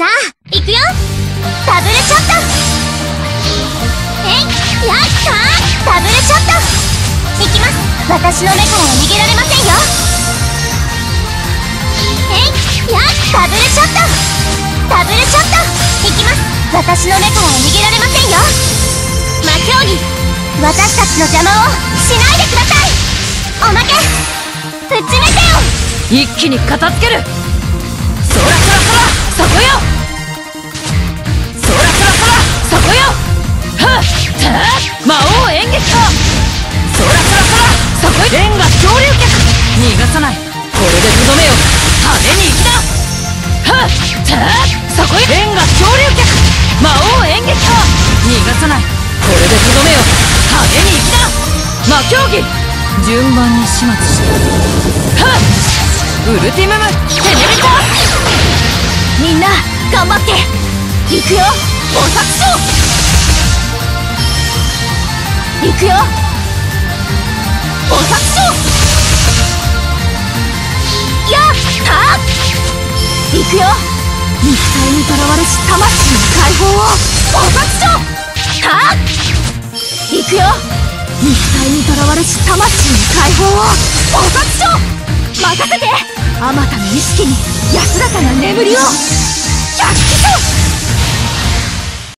さあ行くよ。ダブルショット。えいやったダブルショット。行きます。私の目からは逃げられませんよ。えいやダブルショット。ダブルショット。行きます。私の目からは逃げられませんよ。魔競技私たちの邪魔をしないでください。おまけ。ぶちめてよ。一気に片付ける。逃がさない。これでとどめよ。派手に行きだはっ。たそこよレンガ潮流脚。魔王演劇か逃がさない。これでとどめよ。派手に行きだ魔競技順番に始末して。はっ。ウルティム。ムテネレタみんな頑張って。行くよ。お作賞行くよ。くよ。肉体にとらわれし魂の解放をお作賞はっ行くよ。肉体にとらわれし魂の解放をお作賞任せて。あまたの意識に安らかな眠りを。